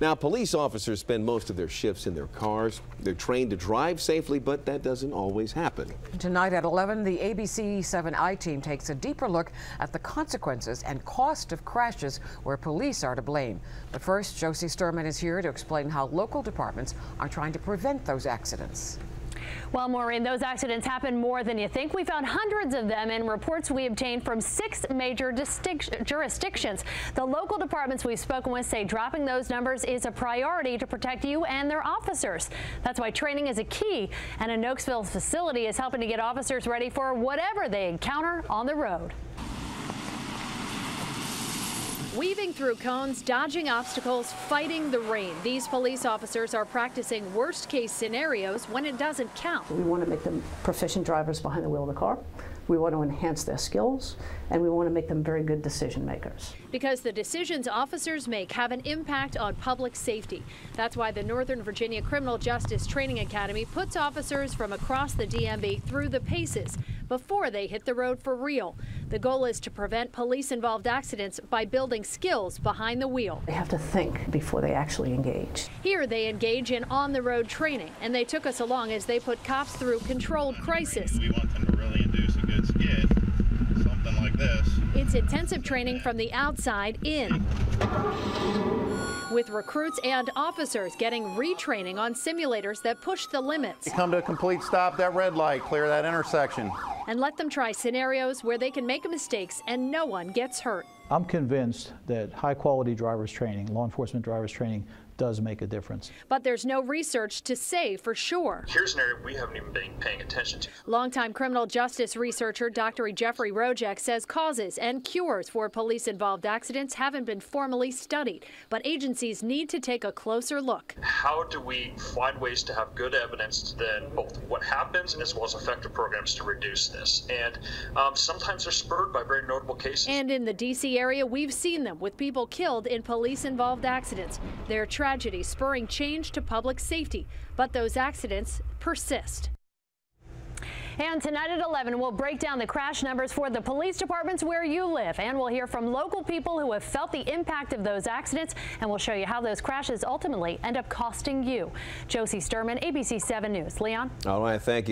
Now, police officers spend most of their shifts in their cars. They're trained to drive safely, but that doesn't always happen. Tonight at 11, the ABC 7 I-Team takes a deeper look at the consequences and cost of crashes where police are to blame. But first, Josie Sturman is here to explain how local departments are trying to prevent those accidents. Well, Maureen, those accidents happen more than you think. We found hundreds of them in reports we obtained from six major jurisdictions. The local departments we've spoken with say dropping those numbers is a priority to protect you and their officers. That's why training is a key, and a Nokesville facility is helping to get officers ready for whatever they encounter on the road. Weaving through cones, dodging obstacles, fighting the rain. These police officers are practicing worst case scenarios when it doesn't count. We want to make them proficient drivers behind the wheel of the car. We want to enhance their skills, and we want to make them very good decision makers. Because the decisions officers make have an impact on public safety. That's why the Northern Virginia Criminal Justice Training Academy puts officers from across the DMV through the paces before they hit the road for real. The goal is to prevent police involved accidents by building skills behind the wheel. They have to think before they actually engage. Here they engage in on the road training, and they took us along as they put cops through controlled crisis. We want them to really induce a good skid, something like this. It's intensive training from the outside in with recruits and officers getting retraining on simulators that push the limits. You come to a complete stop, that red light, clear that intersection. And let them try scenarios where they can make mistakes and no one gets hurt. I'm convinced that high quality drivers training, law enforcement drivers training, does make a difference. But there's no research to say for sure. Here's an area we haven't even been paying attention to. Longtime criminal justice researcher Dr. Jeffrey Rojek says causes and cures for police-involved accidents haven't been formally studied, but agencies need to take a closer look. How do we find ways to have good evidence then both what happens as well as effective programs to reduce this? And um, sometimes they're spurred by very notable cases. And in the Area, we've seen them with people killed in police-involved accidents. They're tragedy spurring change to public safety, but those accidents persist. And tonight at 11, we'll break down the crash numbers for the police departments where you live. And we'll hear from local people who have felt the impact of those accidents. And we'll show you how those crashes ultimately end up costing you. Josie Sturman, ABC 7 News. Leon? All right, thank you.